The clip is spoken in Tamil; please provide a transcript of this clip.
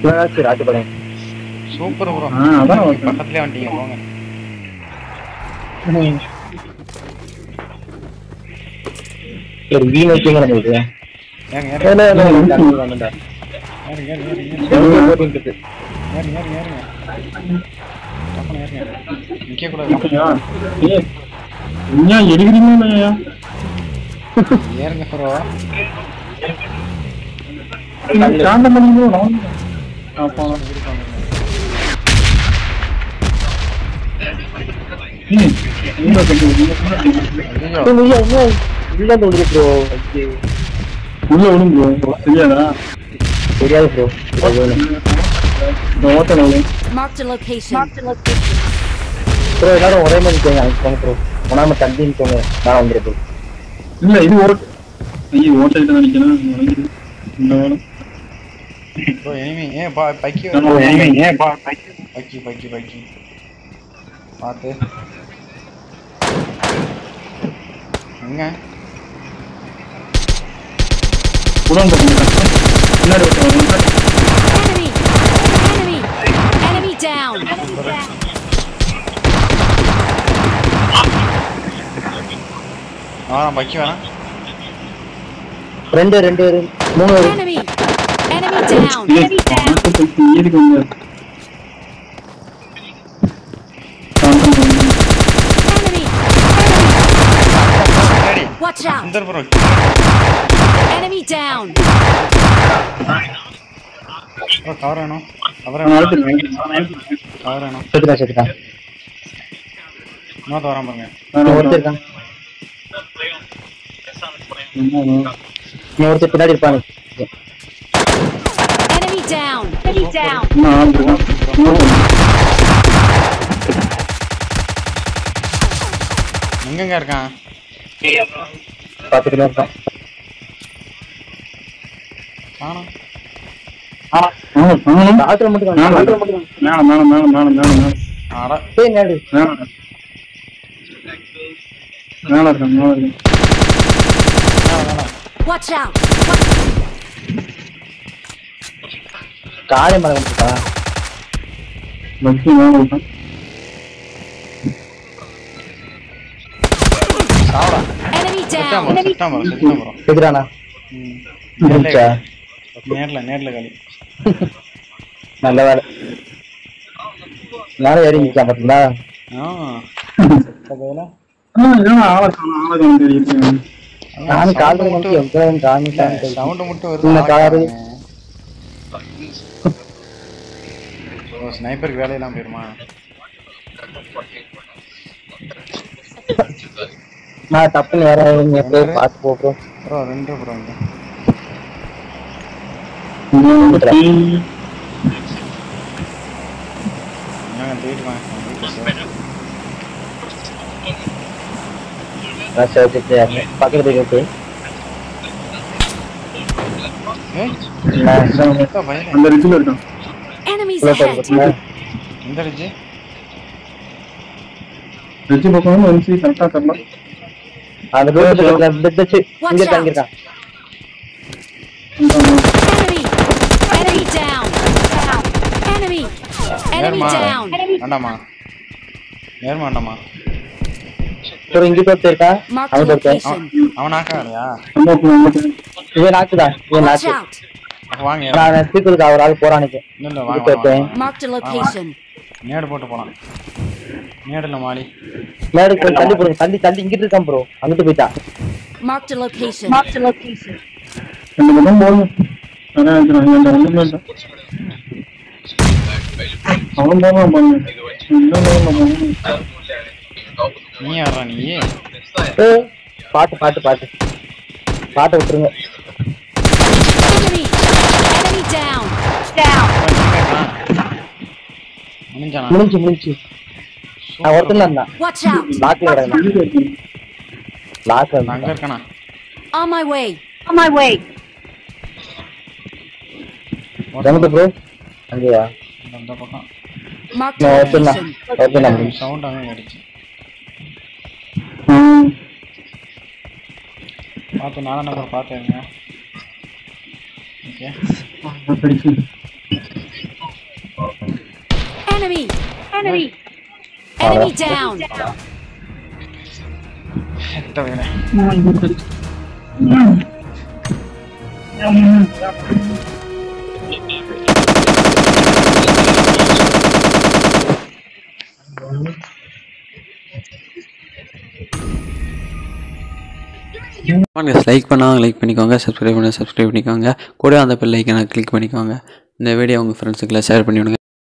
சிவகாசி ராஜபாளையம். Super bro. அதான். பக்கத்துலயே வந்துட்டீங்க போங்க. சரி வீண் வச்சுங்க நம்மளுக்கு ஏன்னா, ஏறுங்க. ஏறுங்க நிக்க கூடாது எடுக்கிறீங்களா இல்லையா? ஏறுங்க ப்ரோ. நீங்க காண்ட பண்ணீங்களோ, நான் அப்பா. ம், நீங்க கொஞ்சம் நீங்க சொன்னீங்க. ஐயோ. ஏய், நீயா, இன்னும் உள்ள. தெரியாதா? தெரியாது ப்ரோ ஓட்டல. ப்ரோ எல்லாரும் ஒரே மாதிரி போங்க ப்ரோ ஒன்னாம தண்டின்னு போங்க. நான் வந்துடுறேன். இல்ல இது ஓட்ட ஐயோ ஓட்டிட்டு தான் வணங்குது. இந்த வேலை. ப்ரோ எனிமி ஏன் பா பக்கி நம்ம enemy, ஏன் பா பக்கி பக்கி பக்கி பார்த்து எங்க உடன் போட்டுருக்கேன். பின்னாடி ஒருத்தன் வரான். Enemy! Enemy! Enemy down! ஆ பக்கி வேணாம் ரெண்டு ரெண்டு மூணு ஒரு Enemy! Enemy down! Enemy down! Enemy! Watch out! Enemy down! Bro cover வேணும் கவர் அவன் வேணும் அழுத்திருக்கான். கவர் வேணும் செத்துட்டான் செத்துட்டான் இன்னொருத்த வரான் பாருங்க இன்னும் ஒருத்தர் இருக்கான் இன்னும் ஒருத்தர் பின்னாடி Enemy down! Enemy down! இன்னும் ஆள் இருக்கான். இன்னொருத்தன். எங்கெங்க இருக்கான் காணோம் ஆமா, காணோம். டாக்டர் மட்டும் மேல, மேல, மேல, மேல, மேல, மேல. அட ஏய் நேடு மேல. மேல இருக்கான், மேல இருக்கான். வேணாம் வேணாம் Watch out! Watch காரை மரம் இருக்கா பக்தி மேல இருக்கான். சாவடா Enemy செட்டாம் down! ப்ரோ செட்டாம் ப்ரோ செட்டாம் ப்ரோ செத்துறானா ம் முடிச்சா நேர்ல நேர்ல நல்ல வேலை. நானும் ஏறி நிற்கான் தெரியுது. நானும் கால் காமிக்கலாம் சவுண்ட் மட்டும் இந்த வருது? காரு. ஸ்னைப்பருக்கு வேலையெல்லாம் போயிருமா? நான் தப்புன்னு வேற நீங்க போய் பார்த்து போ ப்ரோ ப்ரோ ரெண்டு ப்ரோ இங்க வாங்க? பக்கத்துல நான் என்ன பயலே? அந்த ரிட்ஜில் இருக்கான் Enemies உள்ள போய் ahead! பார்த்தீங்களா? எந்த ரிட்ஜு ரிட்ஜ் பக்கம் வந்து கரெக்டா தரல அந்த ரோடு பெட் வச்சு இங்க தங்கிருக்கான் Enemy! Enemy down! Enemy! Enemy ஏறுமா down! வேண்டாமா ஏறுமா வேண்டாமா ஒரு இங்க போட்டு இருக்கா Marked அவன் ஒருத்தன் location. அவன் நாக்காலையா வாங்க. நான் தீக்குறதுக்கு அவர் ஆள் location. நேடு போட்டு போலாம். நேடுல மாடி. மேடு கொஞ்சம் தள்ளி போடுங்க. தள்ளி தள்ளி இங்கிட்டு இருக்கான் ப்ரோ அங்கிட்டு Marked a location. Marked a location. ரெண்டு பக்கம் போகணும் அதான் எனக்கு நான் அவன் பாருங்க இன்னும். நீ யாரா நீ? பாட்டு பாட்டு பாட்டு. பாட்டை விட்டுருங்க Enemy! Enemy down! Down! முடிஞ்சானா முடிஞ்சு முடிஞ்சு. நான் ஒருத்தன் தான் இருந்தான் Watch out! லாக்ல கிடந்தான் இருக்கு, இருக்கு. லாக்ல நான் அங்க இருந்தான் இருக்கானா? On my way! On my way! எங்கிட்ட ப்ரோ அங்கேயா? அந்த பக்கம். Marked a நான் ஒருத்தன் தான். location. ஒருத்தன் தான். முடிஞ்சு சவுண்ட் அங்கே அடிச்சு ம். பார்த்து நாலாம் நம்பர் பார்த்துங்க ஓகே Enemy! Enemy down! வேலை வாங்க லைக் பண்ணாங்க லைக் பண்ணிக்கோங்க. சப்ஸ்கிரைப் பண்ண சப்ஸ்கிரைப் பண்ணிக்கோங்க. கூட அந்த பெல் ஐக்கனை கிளிக் பண்ணிக்கோங்க. இந்த வீடியோ உங்கள் ஃப்ரெண்ட்ஸுக்கெல்லாம் ஷேர் பண்ணி விடுங்க